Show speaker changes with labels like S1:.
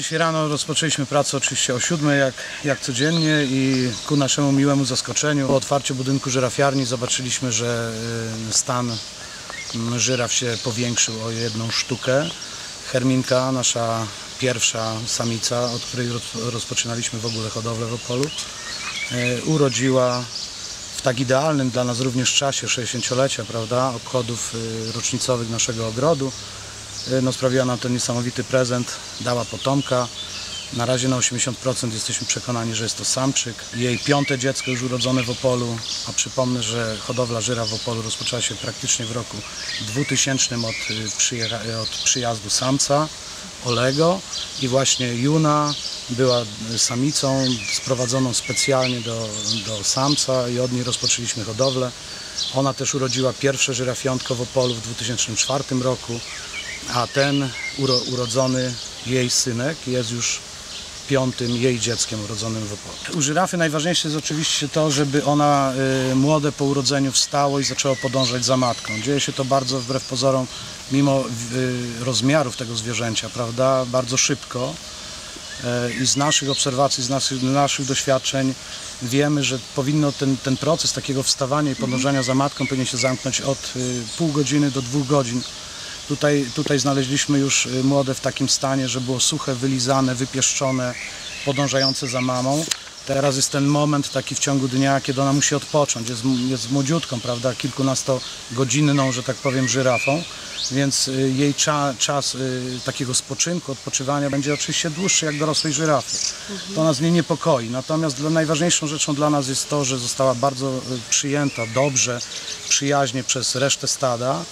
S1: Dzisiaj rano rozpoczęliśmy pracę oczywiście o siódmej, jak, jak codziennie i ku naszemu miłemu zaskoczeniu po otwarciu budynku żyrafiarni zobaczyliśmy, że y, stan mm, żyraf się powiększył o jedną sztukę. Herminka, nasza pierwsza samica, od której roz- rozpoczynaliśmy w ogóle hodowlę w Opolu, y, urodziła w tak idealnym dla nas również czasie 60-lecia, prawda, obchodów y, rocznicowych naszego ogrodu. Y, No, sprawiła nam ten niesamowity prezent, dała potomka. Na razie na 80% jesteśmy przekonani, że jest to samczyk. Jej piąte dziecko już urodzone w Opolu, a przypomnę, że hodowla żyra w Opolu rozpoczęła się praktycznie w roku 2000 od, y, od przyjazdu samca Olego i właśnie Juna była y, samicą sprowadzoną specjalnie do, do samca i od niej rozpoczęliśmy hodowlę. Ona też urodziła pierwsze żyrafiątko w Opolu w 2004 roku, a ten uro, urodzony jej synek jest już piątym jej dzieckiem urodzonym w Opolu. U żyrafy najważniejsze jest oczywiście to, żeby ona y, młode po urodzeniu wstało i zaczęło podążać za matką. Dzieje się to bardzo wbrew pozorom, mimo y, rozmiarów tego zwierzęcia, prawda, bardzo szybko. E, i z naszych obserwacji, z naszych, naszych doświadczeń wiemy, że powinno ten, ten proces takiego wstawania i podążania za matką powinien się zamknąć od y, pół godziny do dwóch godzin. Tutaj, tutaj znaleźliśmy już y, młode w takim stanie, że było suche, wylizane, wypieszczone, podążające za mamą. Teraz jest ten moment taki w ciągu dnia, kiedy ona musi odpocząć. Jest, jest młodziutką, prawda, kilkunastogodzinną, że tak powiem, żyrafą, więc y, jej cza, czas y, takiego spoczynku, odpoczywania będzie oczywiście dłuższy jak dorosłej żyrafy. To nas nie niepokoi. Natomiast dla, najważniejszą rzeczą dla nas jest to, że została bardzo przyjęta dobrze, przyjaźnie przez resztę stada